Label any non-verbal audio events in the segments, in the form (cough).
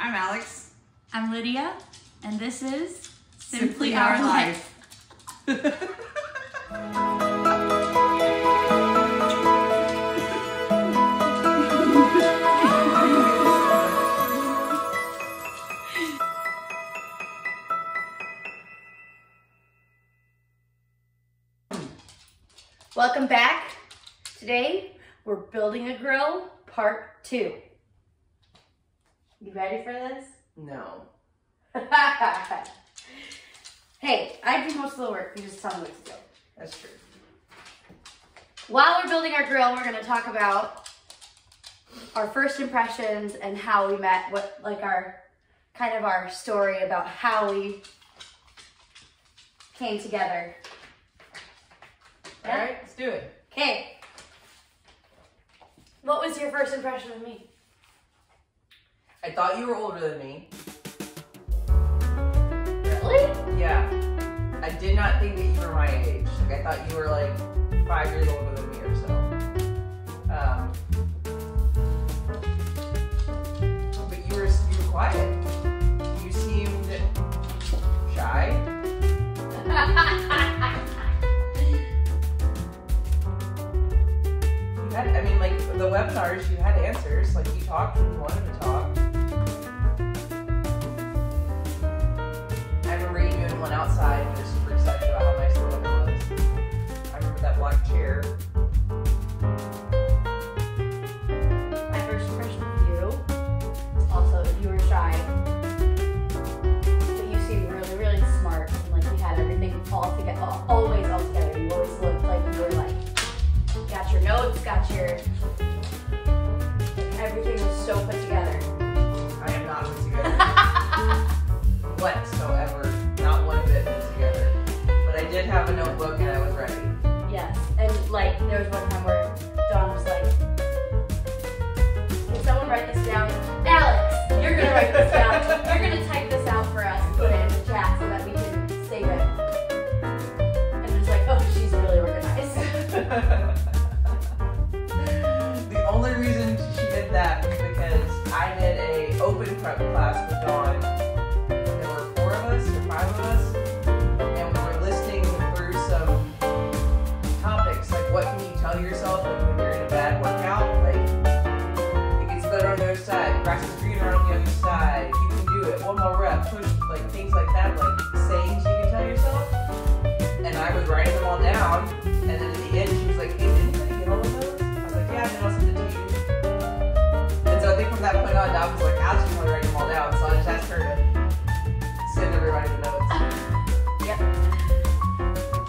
I'm Alex. I'm Lydia, and this is Simply Our Life. Welcome back. Today we're building a grill part two. You ready for this? No. (laughs) hey, I do most of the work. You just tell me what to do. That's true. While we're building our grill, we're going to talk about our first impressions and how we met, what like our kind of our story about how we came together. All right, let's do it. Okay. What was your first impression of me? I thought you were older than me. Really? Yeah. I did not think that you were my age. Like I thought you were like five years older than there was one time where Dawn was like, "Can someone write this down?" Alex, you're gonna write this down. You're gonna type one more rep, push, like things like that, like sayings you can tell yourself. And I was writing them all down, and then at the end she was like, hey, did anybody get all of those? I was like, yeah, and then I'll send it to you. And so I think from that point on, I was like, Alex to write them all down, so I just asked her to send everybody the notes. (laughs) yep.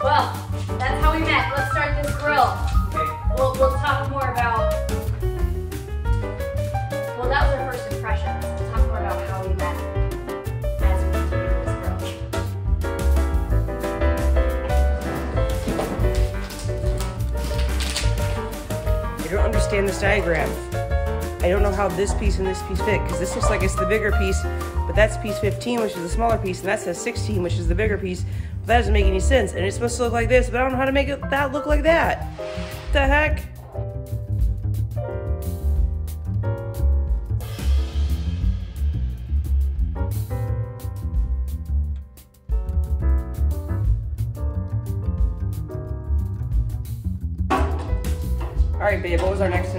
Well, that's how we met. Let's start this grill. Understand this diagram. I don't know how this piece and this piece fit because this looks like it's the bigger piece, but that's piece 15, which is the smaller piece, and that says 16, which is the bigger piece. But that doesn't make any sense. And it's supposed to look like this, but I don't know how to make it that look like that. What the heck?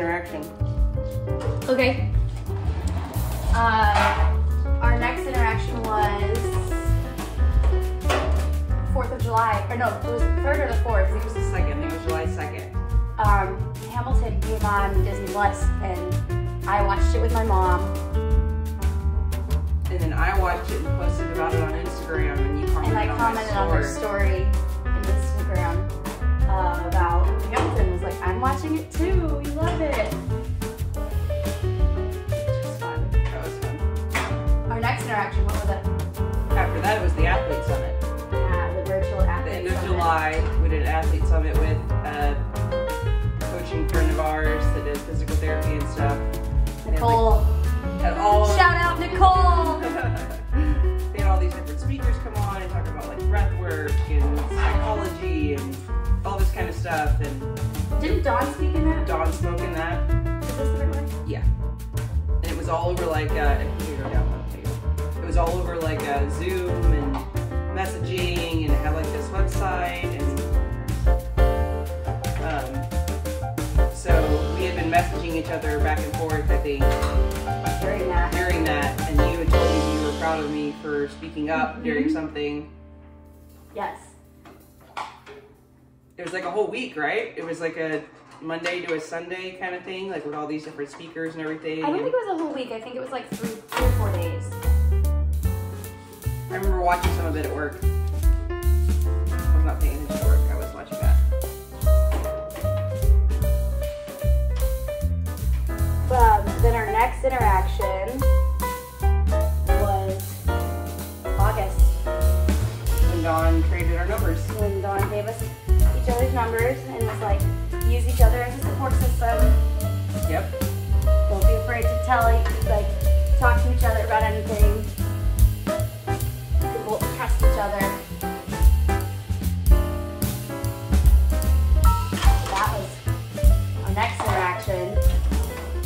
Interaction? Okay. Uh, our next interaction was Fourth of July, or no, it was the third or the fourth. I think it was the second. I think it was July 2nd. Um, Hamilton came on Disney Plus, and I watched it with my mom. And then I watched it and posted about it on Instagram, and you commented and I on commented my on her story. story in Instagram uh, about Hamilton. Like, I'm watching it too. We love it. Fun. That was fun. Our next interaction, what was it? After that, it was the athlete summit. At the virtual At athlete the end of summit. July, we did an athlete summit with a coaching friend of ours that did physical therapy and stuff. Nicole. And all (laughs) Shout out Nicole. (laughs) they had all these different speakers come on and talk about like breath work and psychology and kind of stuff. And Didn't Dawn speak in that? Dawn spoke in that. Is this the one? Yeah. And it was all over like, uh, and here you go down was all over like uh, Zoom and messaging, and it had like this website, and um, so we had been messaging each other back and forth. I think During that. during that, and you had told me you were proud of me for speaking up during Mm-hmm. something. Yes. It was like a whole week, right? It was like a Monday to a Sunday kind of thing, like with all these different speakers and everything. I don't think it was a whole week. I think it was like three, three or four days. I remember watching some of it at work. I was not paying attention to work. I was watching that. Um, then our next interaction was August When Dawn traded our numbers. when Dawn gave us each other's numbers and was like, use each other as a support system. Yep. Don't be afraid to tell, like, talk to each other about anything. Both trust each other. That was our next interaction.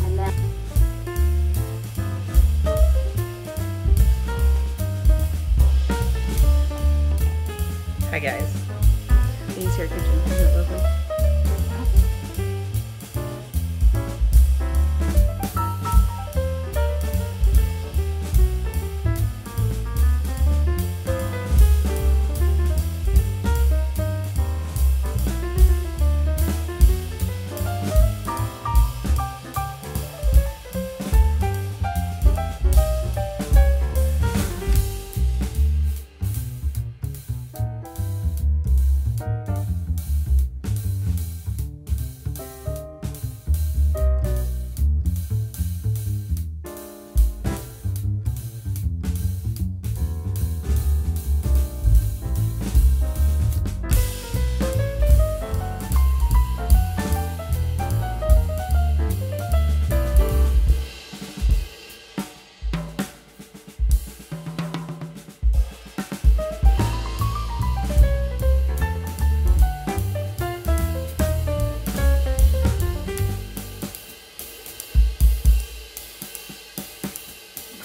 And then Hi guys. Isn't it lovely?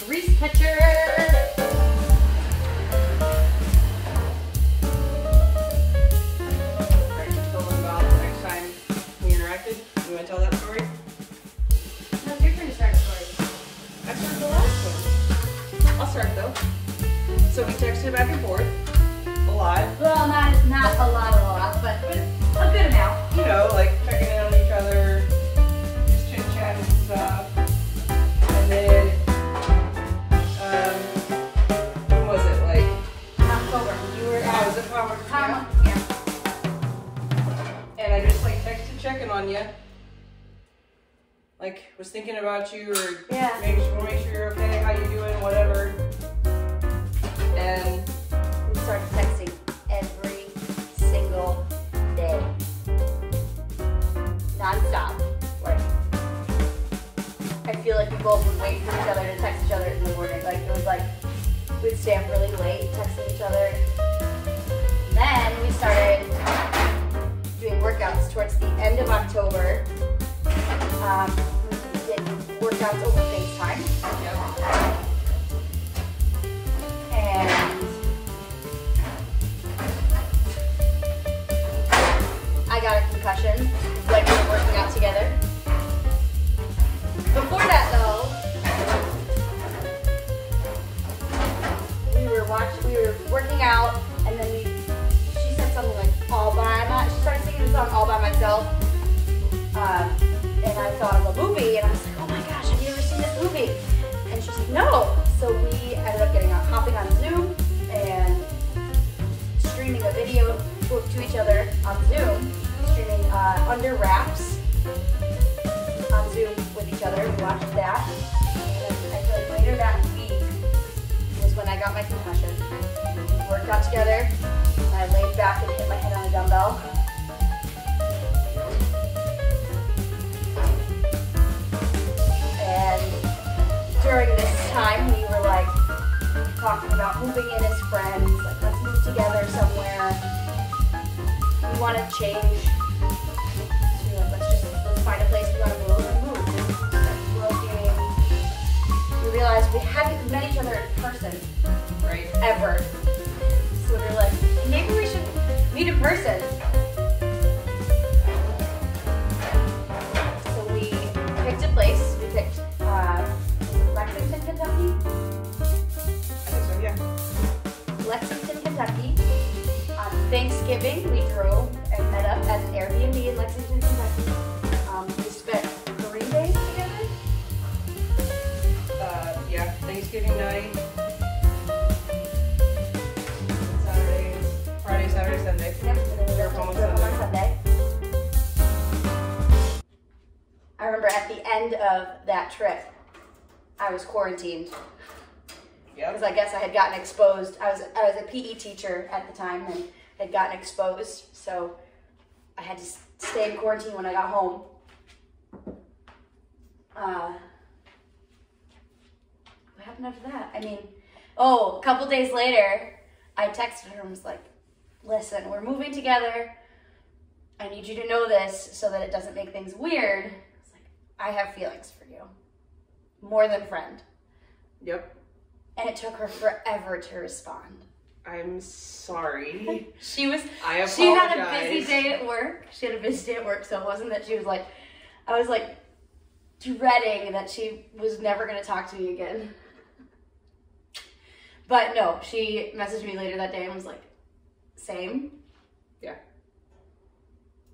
Grease catcher. The next time we interacted. You want to tell that story? No, story. I the last one. I'll start though. So we texted back and forth a lot. Well, not not a lot, a lot, thinking about you or Yeah. make sure, make sure you're okay, workouts over FaceTime. And I got a concussion each other on Zoom, streaming uh, Under Wraps on Zoom with each other. We watched that. And I feel like later that week was when I got my concussion. We worked out together. I laid back and hit my head on a dumbbell. And during this time, we were like talking about moving in as friends. Like, let's move together somewhere. We want to change. So we were like, let's just let's find a place we want to move and move. Just started looking. We realized we hadn't met each other in person Right. ever. So we were like, maybe we should meet in person. So we picked a place. We picked uh, Thanksgiving, we drove and met up at an Airbnb in Lexington, Kentucky. Um, we spent three days together. Uh, yeah, Thanksgiving night. Saturday, Friday, Saturday, Sunday. Yep, and then we drove home on Sunday. I remember at the end of that trip, I was quarantined Yep. because I guess I had gotten exposed. I was I was a PE teacher at the time and had gotten exposed, so I had to stay in quarantine when I got home. Uh, what happened after that? I mean, oh, a couple days later, I texted her and was like, "Listen, we're moving together. I need you to know this so that it doesn't make things weird." I was like, "I have feelings for you, more than friend." Yep. And it took her forever to respond. I'm sorry. (laughs) She was I apologize. she had a busy day at work. She had a busy day at work, so it wasn't that she was like I was like dreading that she was never gonna talk to me again. But no, she messaged me later that day and was like, same. Yeah.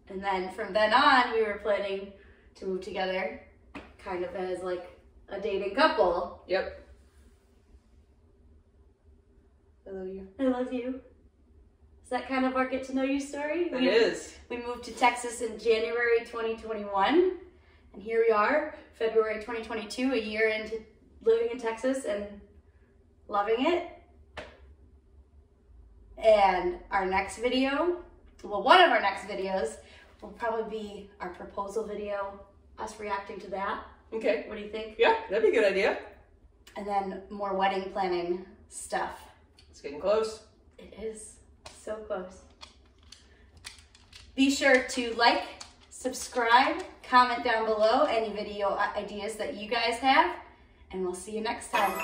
And then from then on we were planning to move together kind of as like a dating couple. Yep. I love you. I love you. Is that kind of our get to know you story? It We- is. We moved to Texas in January 2021, and here we are, February 2022, a year into living in Texas and loving it. And our next video, well, one of our next videos will probably be our proposal video, us reacting to that. Okay. What do you think? Yeah, that'd be a good idea. And then more wedding planning stuff. It's getting close. It is so close. Be sure to like, subscribe, comment down below any video ideas that you guys have, and we'll see you next time.